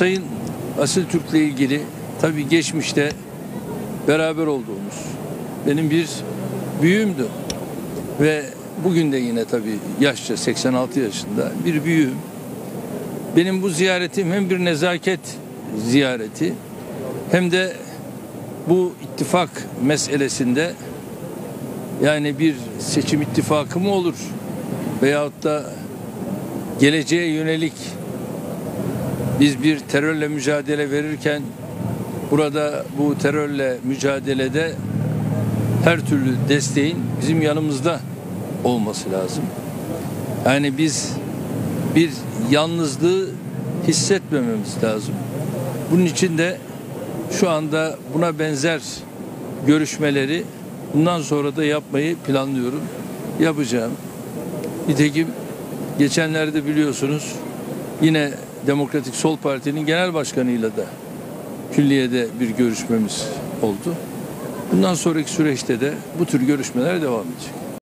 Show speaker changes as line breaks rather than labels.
Sayın Asil Türk'le ilgili tabii geçmişte beraber olduğumuz benim bir büyüğümdü. Ve bugün de yine tabii yaşça 86 yaşında bir büyüğüm. Benim bu ziyaretim hem bir nezaket ziyareti hem de bu ittifak meselesinde yani bir seçim ittifakı mı olur veyahut da geleceğe yönelik biz bir terörle mücadele verirken burada bu terörle mücadelede her türlü desteğin bizim yanımızda olması lazım. Yani biz bir yalnızlığı hissetmememiz lazım. Bunun için de şu anda buna benzer görüşmeleri bundan sonra da yapmayı planlıyorum. Yapacağım. Nitekim geçenlerde biliyorsunuz yine Demokratik Sol Parti'nin genel başkanıyla da külliyede bir görüşmemiz oldu. Bundan sonraki süreçte de bu tür görüşmeler devam edecek.